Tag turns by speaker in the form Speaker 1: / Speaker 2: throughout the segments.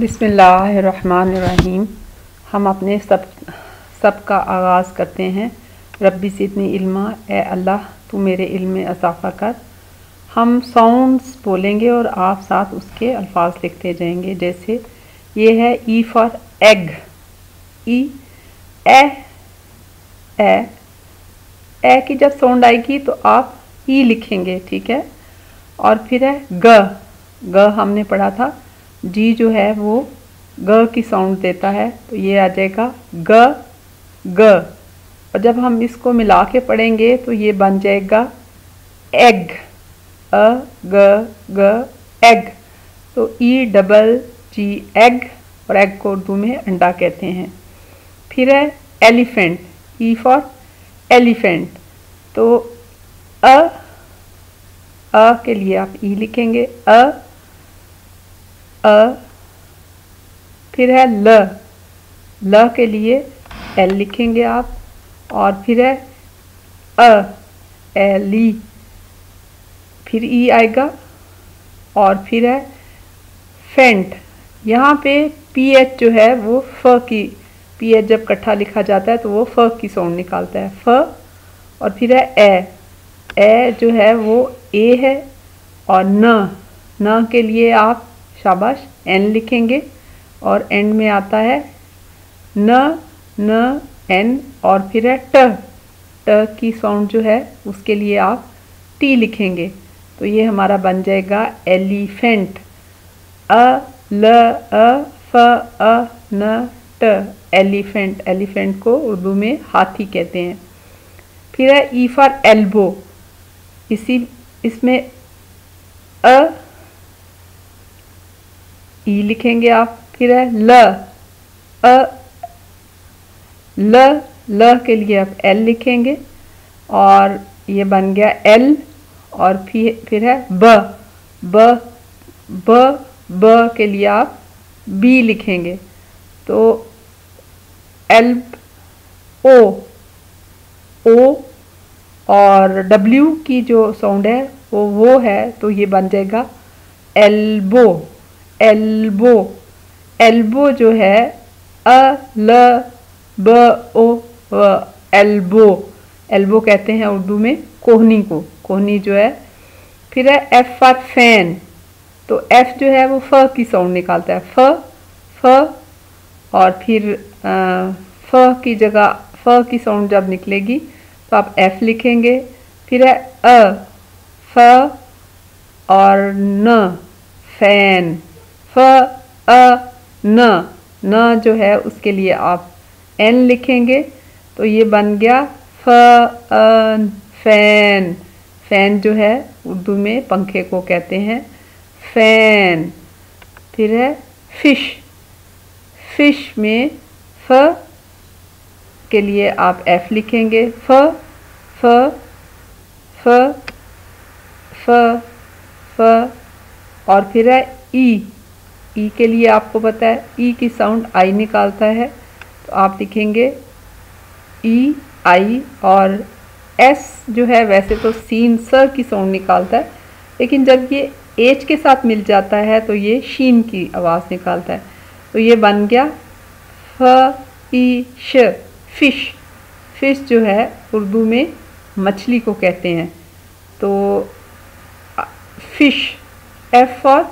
Speaker 1: बिसमीम हम अपने सब सब का आगाज़ करते हैं। रब्बी सिदनी इल्मा, ए अल्लाह, तू मेरे इल्म में इजाफ़ा कर। हम साउंड्स बोलेंगे और आप साथ उसके अल्फाज लिखते जाएँगे। जैसे, ये है ई फॉर एग ई ए ए ए की जब साउंड आएगी तो आप ई लिखेंगे, ठीक है? और फिर है ग। ग हमने पढ़ा था। जी जो है वो ग की साउंड देता है तो ये आ जाएगा ग ग। और जब हम इसको मिला के पढ़ेंगे तो ये बन जाएगा एग अ, ग ग एग तो ई डबल जी एग और एग को उर्दू में अंडा कहते हैं। फिर है एलिफेंट ई फॉर एलिफेंट तो अ अ के लिए आप ई लिखेंगे, अ अ, फिर है ल। ल के लिए एल लिखेंगे आप, और फिर है अ एल ई फिर ई आएगा, और फिर है फेंट। यहाँ पे पी एच जो है वो फ की पी एच जब कट्ठा लिखा जाता है तो वो फ की साउंड निकालता है। फ, और फिर है ए। ए जो है वो ए है, और न। न के लिए आप शाबाश एन लिखेंगे और एंड में आता है न न एन और फिर है ट ट की साउंड जो है, उसके लिए आप टी लिखेंगे। तो ये हमारा बन जाएगा एलिफेंट अ, ल, अ, फ, अ, न ट एलिफेंट एलिफेंट को उर्दू में हाथी कहते हैं। फिर है ई फॉर एल्बो इसी, इसमें अ ई लिखेंगे आप, फिर है ल, अ, ल ल के लिए आप एल लिखेंगे, और ये बन गया एल और फिर फिर है ब ब ब ब के लिए आप बी लिखेंगे। तो एल ओ ओ और डब्ल्यू की जो साउंड है, वो वो है तो ये बन जाएगा एल्बो एल्बो एल्बो जो है अ ल ब ओ एल्बो एल्बो कहते हैं उर्दू में कोहनी को। कोहनी जो है फिर है एफ़ फॉर फ़ैन तो एफ़ जो है वो फ की साउंड निकालता है। फ फ और फिर आ, फ की जगह फ की साउंड जब निकलेगी तो आप एफ़ लिखेंगे। फिर है अ फ और न फ़ैन फ, अ, न न जो है उसके लिए आप एन लिखेंगे तो ये बन गया फ अन फ़ैन। फ़ैन जो है उर्दू में पंखे को कहते हैं। फ़ैन। फिर है फ़िश। फ़िश में फ के लिए आप एफ़ लिखेंगे। फ फ फ फ फ, और फिर है ई। ई के लिए आपको पता है ई की साउंड आई निकालता है। तो आप लिखेंगे ई आई और एस जो है, वैसे तो सीन सर की साउंड निकालता है, लेकिन जब ये एच के साथ मिल जाता है तो ये शीन की आवाज़ निकालता है। तो ये बन गया फ ई श फ़िश फ़िश जो है, उर्दू में मछली को कहते हैं। तो fish F for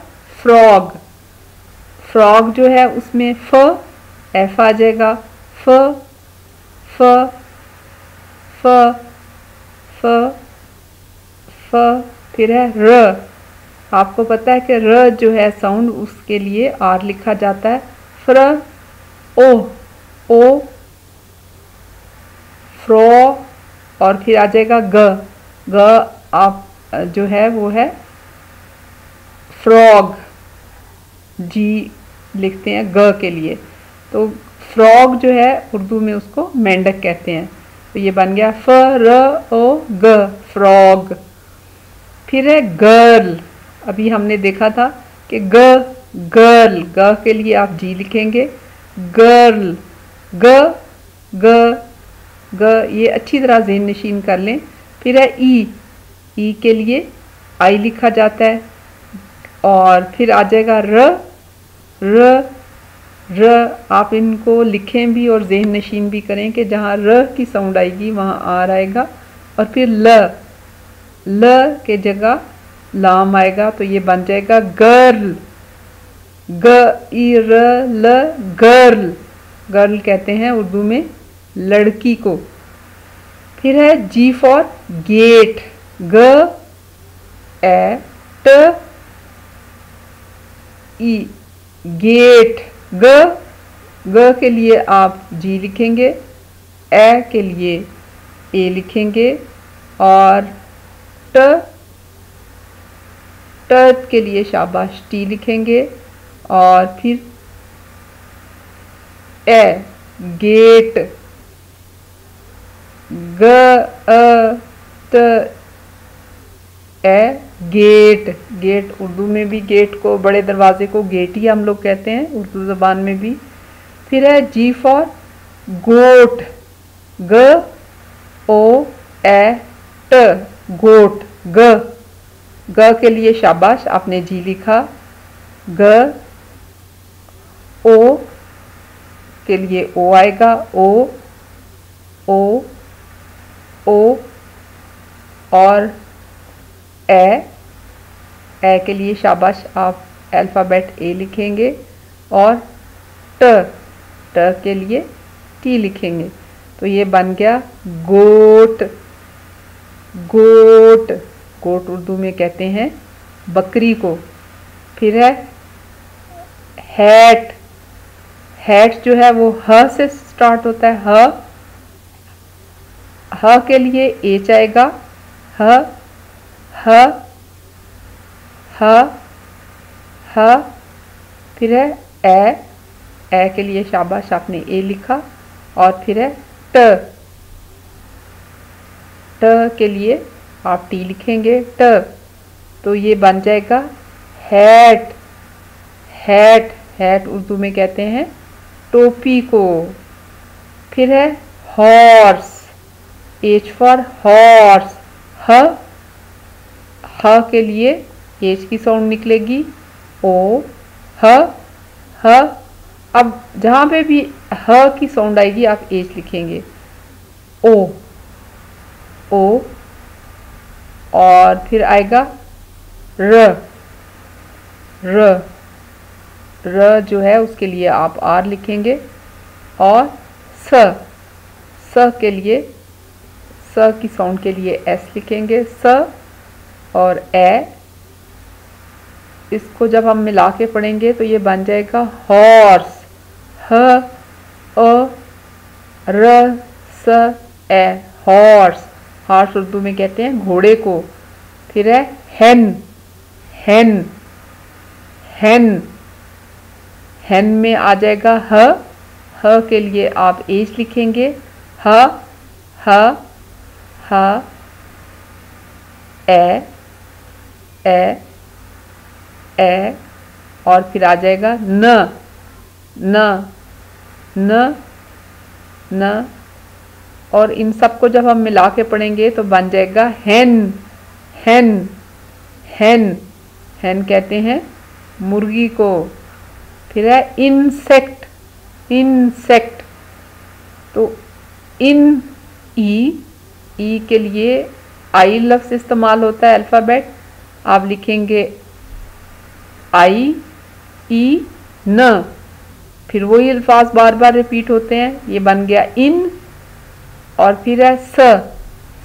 Speaker 1: frog frog जो है उसमें फ, एफ़ आ जाएगा। फ फ फ फ फ, फिर है र। आपको पता है कि र जो है साउंड उसके लिए आर लिखा जाता है। फ्र, ओ ओ, फ्रो, और फिर आ जाएगा ग। ग आप, जो है वो है फ्रॉग जी लिखते हैं, ग के लिए। तो फ्रॉग जो है, उर्दू में उसको मेंढक कहते हैं। तो ये बन गया फ, र, ओ, ग, फ्रॉग। फिर है गर्ल। अभी हमने देखा था कि ग, गर्ल, ग के लिए आप जी लिखेंगे। गर्ल, ग ग ग, ये अच्छी तरह जेन नशीन कर लें। फिर है ई। ई के लिए आई लिखा जाता है। और फिर आ जाएगा र र र, आप इनको लिखें भी और जहन नशीन भी करें कि जहाँ र की साउंड आएगी, वहाँ आर आएगा और फिर ल ल के जगह लाम आएगा तो ये बन जाएगा गर्ल। ग, ई, र, ल, गर्ल। गर्ल कहते हैं उर्दू में लड़की को। फिर है जी फॉर गेट। ग, ए, ट, ई। गेट, ग ग के लिए आप जी लिखेंगे, ए के लिए ए लिखेंगे और ट ट के लिए शाबाश टी लिखेंगे और फिर ए गेट, ग, अ, त, ए गेट गेट उर्दू में भी गेट को, बड़े दरवाजे को गेट ही हम लोग कहते हैं, उर्दू ज़बान में भी। फिर है जी फॉर गोट ग ओ ए ट गोट ग। ग के लिए शाबाश, आपने जी लिखा। ग ओ के लिए ओ आएगा ओ ओ ओ और ए ए के लिए शाबाश, आप अल्फ़ाबेट ए लिखेंगे और ट ट के लिए टी लिखेंगे। तो ये बन गया गोट। गोट। गोट उर्दू में कहते हैं बकरी को। फिर है हैट। हैट जो है वो ह से स्टार्ट होता है। ह ह के लिए एच आएगा। ह ह ह ह, फिर है ए ए के लिए शाबाश आपने ए लिखा, और फिर है ट। ट के लिए आप टी लिखेंगे, ट। तो ये बन जाएगा हैट हैट हैट उर्दू में कहते हैं टोपी को। फिर है हॉर्स एच फॉर हॉर्स ह ह के लिए एच की साउंड निकलेगी ओ ह ह अब जहाँ पे भी ह की साउंड आएगी, आप एच लिखेंगे। ओ ओ और फिर आएगा र र र जो है, उसके लिए आप आर लिखेंगे। और स स के लिए स की साउंड के लिए एस लिखेंगे। स और ए, इसको जब हम मिला के पढ़ेंगे तो ये बन जाएगा हॉर्स ह, अ, र, स, ए हॉर्स हॉर्स उर्दू में कहते हैं घोड़े को। फिर है हेन हेन हेन हेन में आ जाएगा ह. ह के लिए आप एज लिखेंगे। ह ह ह, ए ए ए, और फिर आ जाएगा न न न न, और इन सबको जब हम मिला के पढ़ेंगे तो बन जाएगा हैन हैन हैन हैन कहते हैं मुर्गी को। फिर है इंसेक्ट इंसेक्ट तो इन ई ई के लिए आई लफ्ज़ इस्तेमाल होता है अल्फ़ाबेट आप लिखेंगे आई, ई, न। फिर वही अल्फाज बार बार रिपीट होते हैं। ये बन गया इन और फिर है स।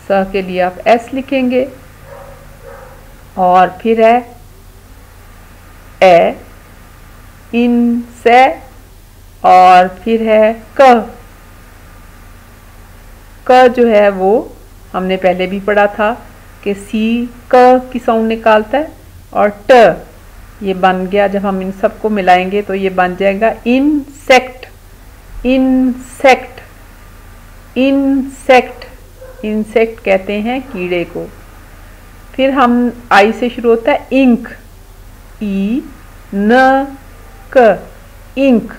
Speaker 1: स के लिए आप एस लिखेंगे और फिर है ए, इन से और फिर है क। क जो है वो हमने पहले भी पढ़ा था। कि सी क की साउंड निकालता है और ट ये बन गया। जब हम इन सबको मिलाएँगे तो ये बन जाएगा इनसेक्ट इनसेक्ट इनसेक्ट इंसेक्ट कहते हैं कीड़े को। फिर हम आई से शुरू होता है इंक ई न क इंक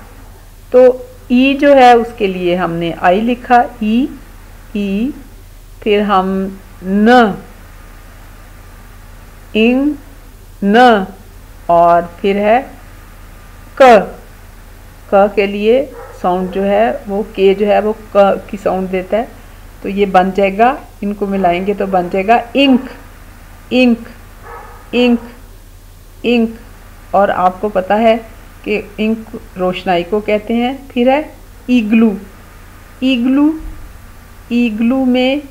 Speaker 1: तो ई जो है उसके लिए हमने आई लिखा ई ई फिर हम न इंग न, और फिर है, क। क क लिए साउंड जो है, वो के जो है, वो क की साउंड देता है। तो ये बन जाएगा, इनको मिलाएँगे तो बन जाएगा इंक इंक इंक इंक और आपको पता है कि इंक रोशनाई को कहते हैं, फिर है ईगलू ईगलू ईगलू में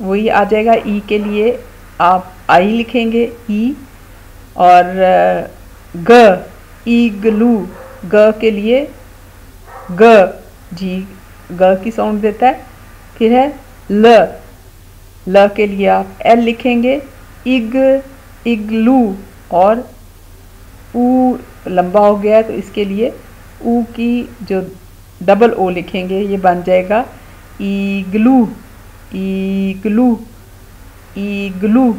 Speaker 1: वही आ जाएगा ई के लिए आप आई लिखेंगे ई और ग ईगलू ग के लिए ग, जी, ग की साउंड देता है। फिर है ल ल के लिए आप एल लिखेंगे इग इगलू और ऊ लंबा हो गया है तो इसके लिए ऊ की जो डबल ओ लिखेंगे, ये बन जाएगा Igloo Igloo Igloo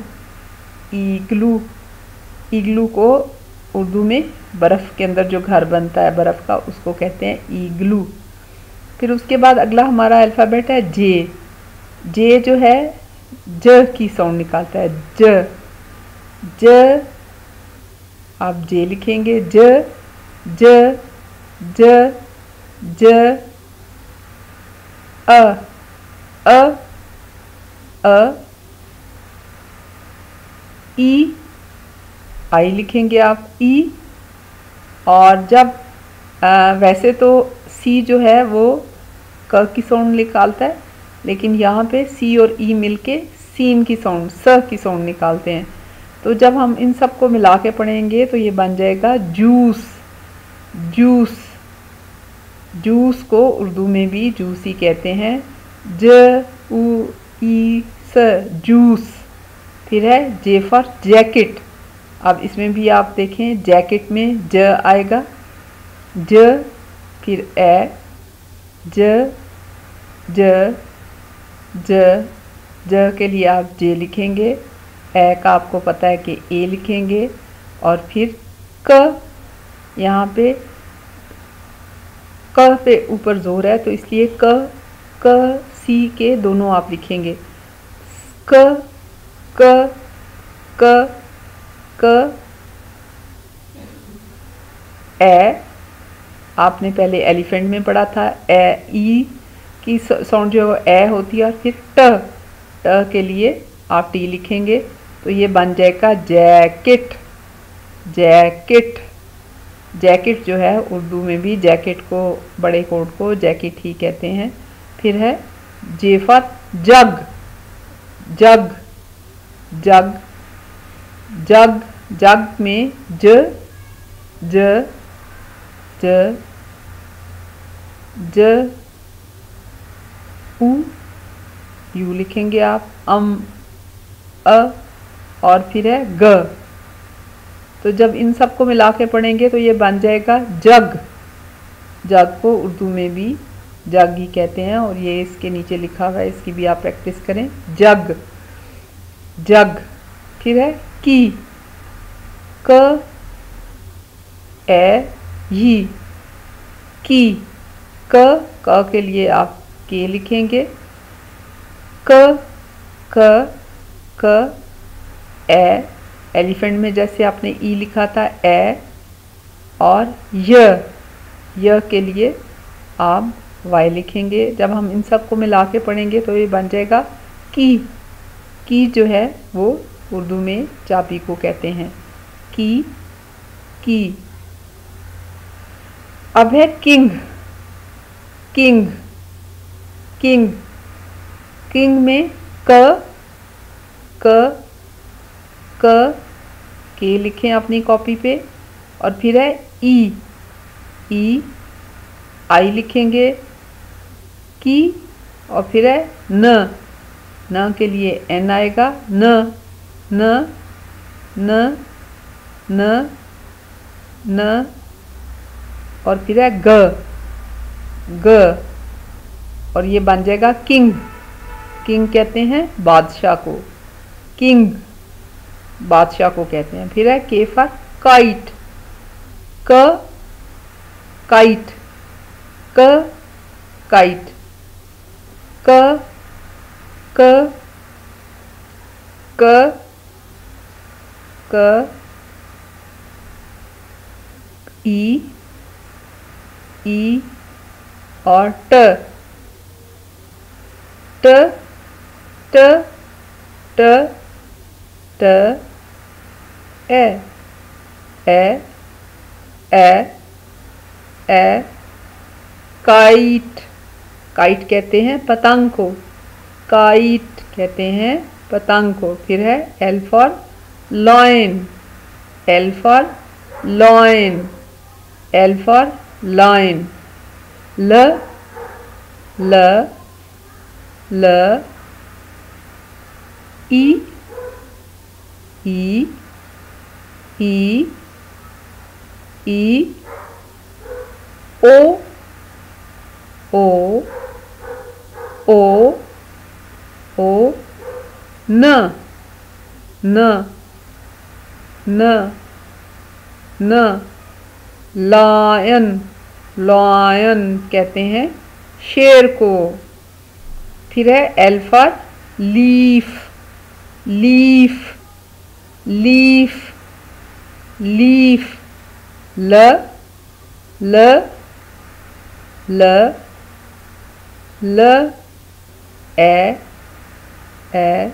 Speaker 1: Igloo Igloo को उर्दू में बर्फ़ के अंदर जो घर बनता है, बर्फ़ का, उसको कहते हैं ईगलू फिर उसके बाद अगला हमारा अल्फ़ाबेट है जे। जे जो है, ज की साउंड निकालता है, ज। ज, आप जे लिखेंगे, ज ज ज ज, अ अ अ ई आई लिखेंगे आप ई और जब आ, वैसे तो सी जो है वो क की साउंड निकालता है लेकिन यहाँ पे सी और ई मिलके सीन की साउंड स की साउंड निकालते हैं। तो जब हम इन सबको मिला के पढ़ेंगे तो ये बन जाएगा जूस जूस जूस को उर्दू में भी जूसी कहते हैं। ज उ ई स जूस फिर है जे फॉर जैकेट अब इसमें भी आप देखें जैकेट में ज आएगा। ज फिर ए ज ज ज ज के लिए आप जे लिखेंगे। ए का आपको पता है कि ए लिखेंगे और फिर क यहाँ पे क पे ऊपर ज़ोर है तो इसलिए क क सी के दोनों आप लिखेंगे। क क क क ए आपने पहले एलिफेंट में पढ़ा था ए ई, की साउंड जो है ए होती है और फिर ट ट के लिए आप टी लिखेंगे तो ये बन जाएगा जैकेट जैकेट जैकेट जो है उर्दू में भी जैकेट को, बड़े कोट को जैकेट ही कहते हैं, फिर है जेफर जग जग जग जग जग में ज ज ज ज, उ, यू लिखेंगे आप, अम, अ, और फिर है ग। तो जब इन सबको मिला के पढ़ेंगे तो ये बन जाएगा जग। जग को उर्दू में भी जग ही कहते हैं और ये इसके नीचे लिखा हुआ है, इसकी भी आप प्रैक्टिस करें, जग। जग फिर है? की, क, ए, ही, की, क क के लिए आप के लिखेंगे? क क क, ए, एलिफेंट में जैसे आपने ई लिखा था, ए, और य य के लिए आप वाई लिखेंगे। जब हम इन सबको मिला के पढ़ेंगे तो ये बन जाएगा की। की जो है वो उर्दू में चाबी को कहते हैं। की की। अब है किंग। किंग। किंग। किंग में क क क, के लिखें अपनी कॉपी पे। और फिर है ई। ई, आई लिखेंगे। की और फिर है न। न के लिए एन आएगा, न न न न न, और फिर है ग ग, और ये बन जाएगा किंग। किंग कहते हैं बादशाह को। किंग, बादशाह को कहते हैं। फिर है के फॉर काइट। क काइट। क काइट। क क क ई ई और ट। ट ट ट ट ए ए ए ए काइट काइट कहते हैं पतंग को। काइट कहते हैं, पतंग को। फिर है L for lion L for lion L for line ल ल ल ई ई ई ई ओ ओ ओ ओ न न न न लायन लायन कहते हैं, शेर को। फिर है L for leaf leaf leaf leaf ल ल ल ल ए ए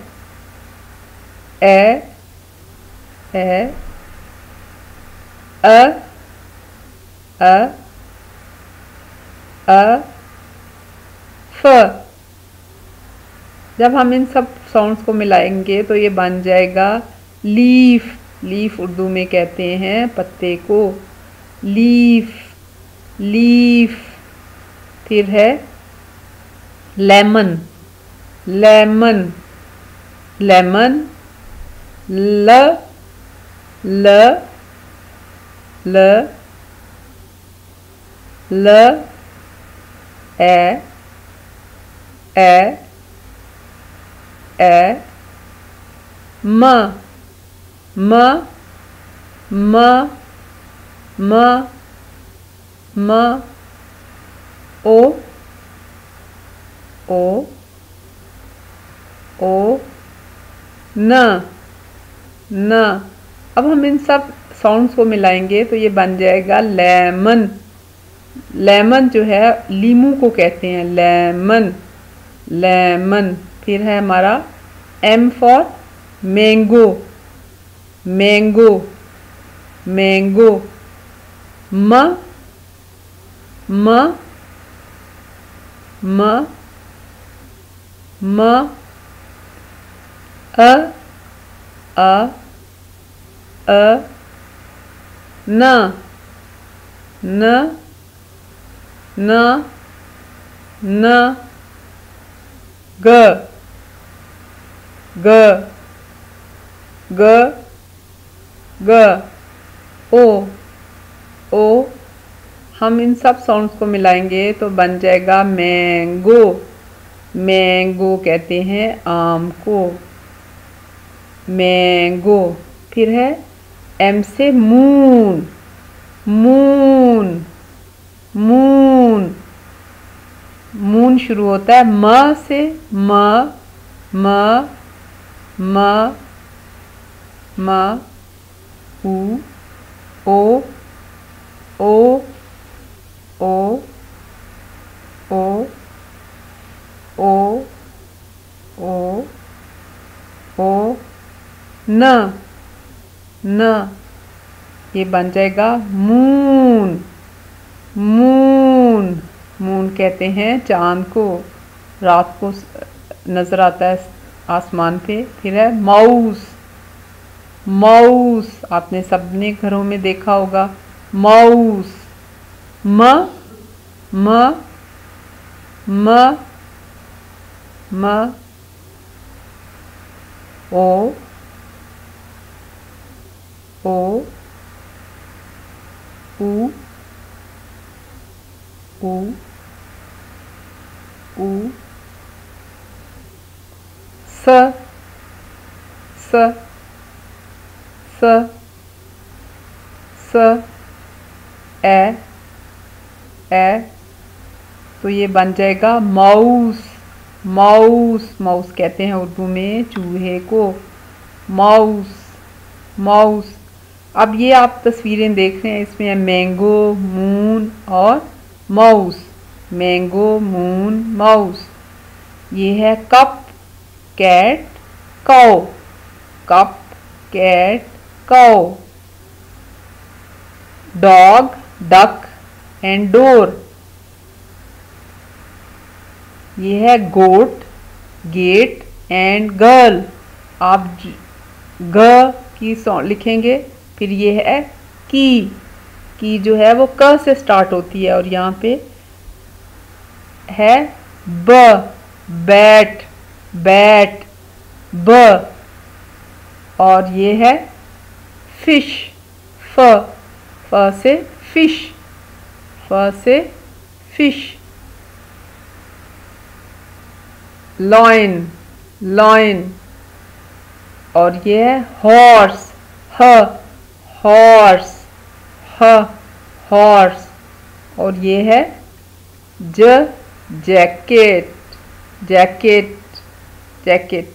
Speaker 1: ए ए अ अ अ फ जब हम इन सब साउंड्स को मिलाएँगे तो ये बन जाएगा लीफ लीफ उर्दू में कहते हैं पत्ते को। लीफ लीफ फिर है lemon lemon lemon l l l l e e e m m m m m o o o न न। अब हम इन सब साउंड्स को मिलाएँगे तो ये बन जाएगा लेमन लेमन जो है, लीमू को कहते हैं लेमन लेमन फिर है हमारा M for mango mango mango म म म म। अ अ न न न न ग ग ग ग ओ ओ हम इन सब साउंड्स को मिलाएँगे तो बन जाएगा मैंगो मैंगो कहते हैं आम को। मैंगो, फिर है एम से मून मून मून मून शुरू होता है म से म म म म, उ, ओ ओ ओ ओ ओ ओ ओ न न, ये बन जाएगा मून मून मून कहते हैं चाँद को, रात को नज़र आता है आसमान पे, फिर है माउस माउस आपने सबने घरों में देखा होगा। माउस म म म म, ओ ओ उ उ उ स स स स ए ए तो ये बन जाएगा माउस माउस माउस कहते हैं उर्दू में चूहे को, माउस माउस अब ये आप तस्वीरें देख रहे हैं, इसमें मैंगो मून और माउस मैंगो मून माउस ये है cup cat cow cup cat cow dog duck and door ये है गोट गेट एंड गर्ल आप ग की लिखेंगे। फिर ये है की की जो है वो क से स्टार्ट होती है और यहाँ पे है ब, बैट बैट, ब और ये है फ़िश, फ फ से फ़िश, फ से फ़िश। लॉइन लॉइन और ये है हॉर्स, ह हॉर्स ह हॉर्स और ये है ज जैकेट जैकेट जैकेट